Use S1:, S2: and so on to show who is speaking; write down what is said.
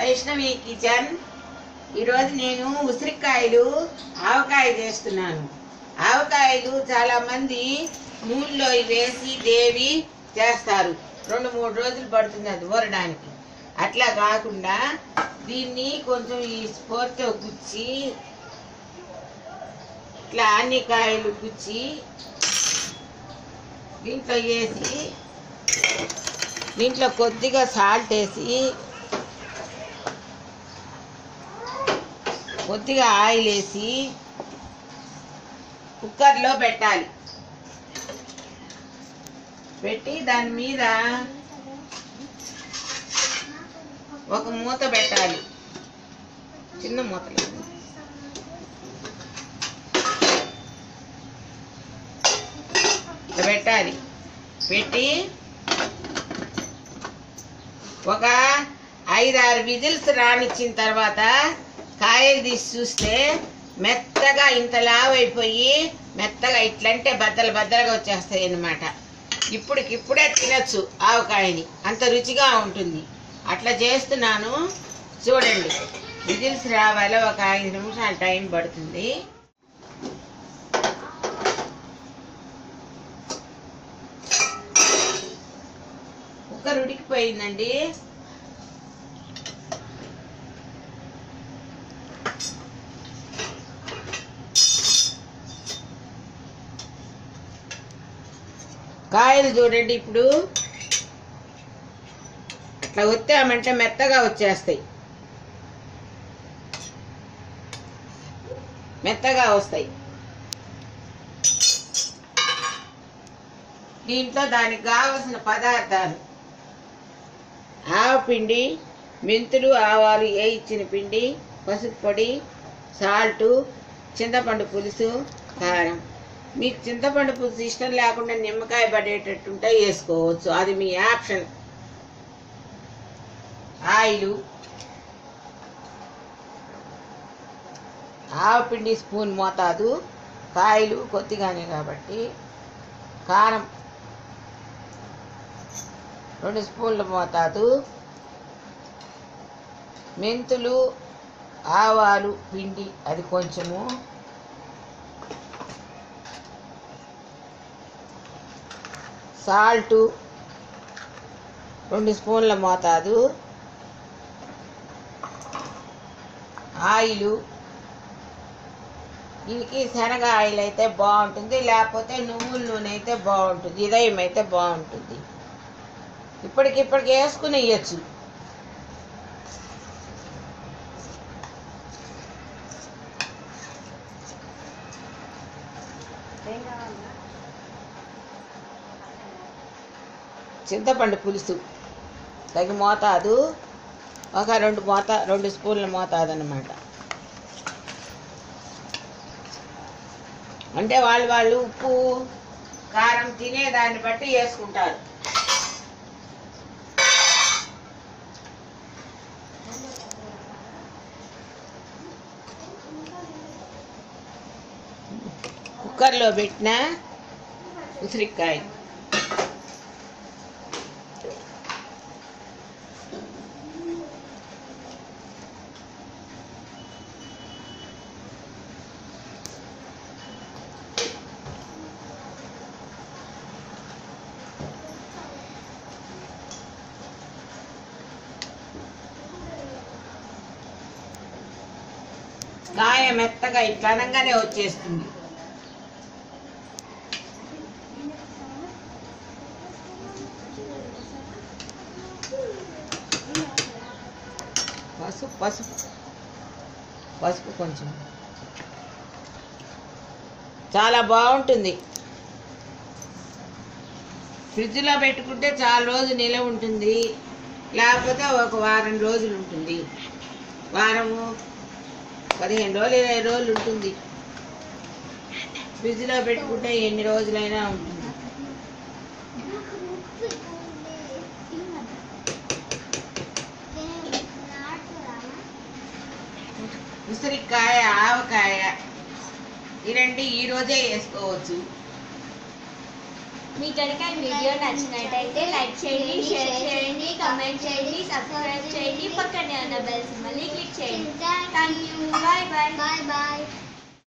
S1: Vaishnavi kitchen. ఈరోజు నేను ఉసిరికాయలు ఆవకాయ చేస్తున్నాను. ఆవకాయలు చాలా మంది నూనెలో వేసి దేవి చేస్తారు. రెండు మూడు రోజులు పడుతుంది అది ఊరడానికి. అట్లా కాకుండా దీన్ని కొంచెం ఈ స్పోర్తో గుచ్చి ఇట్లా అన్ని కాయలు గుచ్చి దీంట్లో వేసి దీంట్లో కొద్దిగా సాల్ట్ వేసి కొద్దిగా ఆయిల్ వేసి కుక్కర్లో పెట్టాలి. పెట్టి దాని మీద ఒక మూత పెట్టాలి. చిన్న మూతలు పెట్టాలి. పెట్టి ఒక ఐదారు విజిల్స్ రానిచ్చిన తర్వాత కాయలు తీసి చూస్తే మెత్తగా ఇంత లావు అయిపోయి మెత్తగా ఇట్లంటే బద్దలు బద్దలుగా వచ్చేస్తాయి అన్నమాట. ఇప్పటికిప్పుడే తినచ్చు ఆవకాయని. అంత రుచిగా ఉంటుంది. అట్లా చేస్తున్నాను. చూడండి. విజిల్స్ రావాలి? ఒక ఐదు నిమిషాలు టైం పడుతుంది. కుక్కర్ ఉడికిపోయిందండి. కాయలు చూడండి ఇప్పుడు. అట్లా వచ్చామంటే మెత్తగా వచ్చేస్తాయి. మెత్తగా వస్తాయి. దీంట్లో దానికి కావలసిన పదార్థాలు. ఆవపిండి మెంతులు ఆవాలు ఏ ఇచ్చిన పిండి పసుపు పొడి సాల్టు చింతపండు పులుసు కారం. మీకు చింతపండు పులుసు ఇష్టం లేకుండా నిమ్మకాయ పడేటట్టుంటే వేసుకోవచ్చు. అది మీ ఆప్షన్. ఆయిలు. ఆవపిండి స్పూన్ మోతాదు. కాయలు కొద్దిగానే కాబట్టి. కారం. రెండు స్పూన్ల మోతాదు. మెంతులు ఆవాలు పిండి అది కొంచెము. సాల్టు రెండు స్పూన్ల మోతాదు ఆయిలు. దీనికి శనగ ఆయిల్ అయితే బాగుంటుంది లేకపోతే నువ్వుల నూనె అయితే బాగుంటుంది ఇదయం అయితే బాగుంటుంది. ఇప్పటికిప్పటికి వేసుకుని వేయచ్చు చింతపండు పులుసు. తగి మోతాదు. ఒక రెండు మోతా రెండు స్పూన్ల మోతాదు అన్నమాట అంటే వాళ్ళు వాళ్ళు ఉప్పు కారం తినే దాన్ని బట్టి వేసుకుంటారు. కుక్కర్లో పెట్టిన ఉసిరికాయ కాయ మెత్తగా ఇట్లా వచ్చేస్తుంది. పసుపు పసుపు. పసుపు కొంచెం. చాలా బాగుంటుంది. ఫ్రిడ్జ్లో పెట్టుకుంటే చాలా రోజు నిలవ ఉంటుంది. లేకపోతే ఒక వారం రోజులు ఉంటుంది. వారము పదిహేను రోజులు ఇరవై రోజులు ఉంటుంది. ఫ్రిడ్జ్లో పెట్టుకుంటే ఎన్ని రోజులైనా ఉంటుంది. ఉసిరికాయ ఆవకాయ ఈ రెండు ఈ రోజే వేసుకోవచ్చు.
S2: మీకు కనుక ఈ వీడియో నచ్చినట్టయితే లైక్ చేయండి షేర్ చేయండి కామెంట్ చేయండి సబ్స్క్రైబ్ చేయండి పక్కన పక్కనే ఉన్న బెల్ సింబల్ని క్లిక్ చేయండి thank you bye bye
S3: bye bye